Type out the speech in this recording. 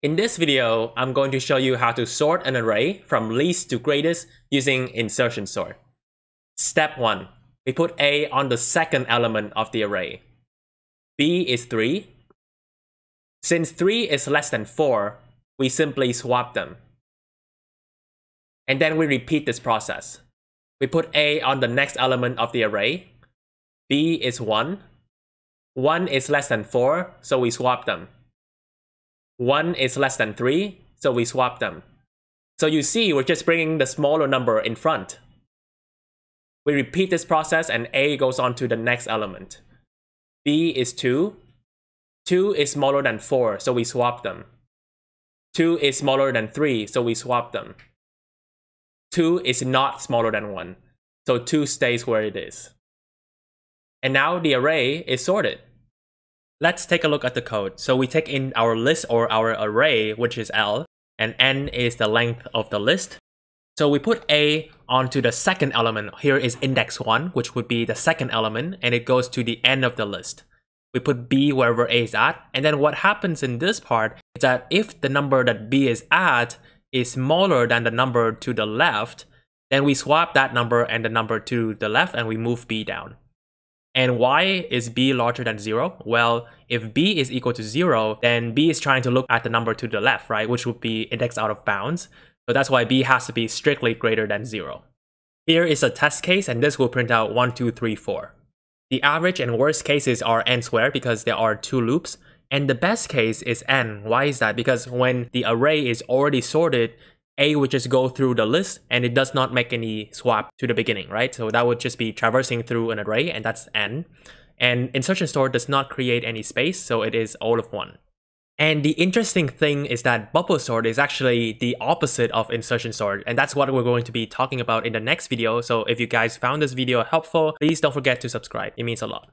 In this video, I'm going to show you how to sort an array from least to greatest using insertion sort. Step 1. We put A on the second element of the array. B is 3. Since 3 is less than 4, we simply swap them. And then we repeat this process. We put A on the next element of the array. B is 1. 1 is less than 4, so we swap them. 1 is less than 3, so we swap them. So you see, we're just bringing the smaller number in front. We repeat this process and A goes on to the next element. B is 2. 2 is smaller than 4, so we swap them. 2 is smaller than 3, so we swap them. 2 is not smaller than 1, so 2 stays where it is. And now the array is sorted. Let's take a look at the code. So we take in our list or our array, which is L, and N is the length of the list. So we put A onto the second element. Here is index 1, which would be the second element, and it goes to the end of the list. We put B wherever A is at, and then what happens in this part is that if the number that B is at is smaller than the number to the left, then we swap that number and the number to the left and we move B down. And why is b larger than 0? Well, if b is equal to 0, then b is trying to look at the number to the left, right? Which would be index out of bounds. So that's why b has to be strictly greater than 0. Here is a test case, and this will print out 1, 2, 3, 4. The average and worst cases are n squared because there are two loops. And the best case is n. Why is that? Because when the array is already sorted, a would just go through the list and it does not make any swap to the beginning, right? So that would just be traversing through an array and that's n. And insertion sort does not create any space, so it is O of one. And the interesting thing is that bubble sort is actually the opposite of insertion sort, and that's what we're going to be talking about in the next video. So if you guys found this video helpful, please don't forget to subscribe. It means a lot.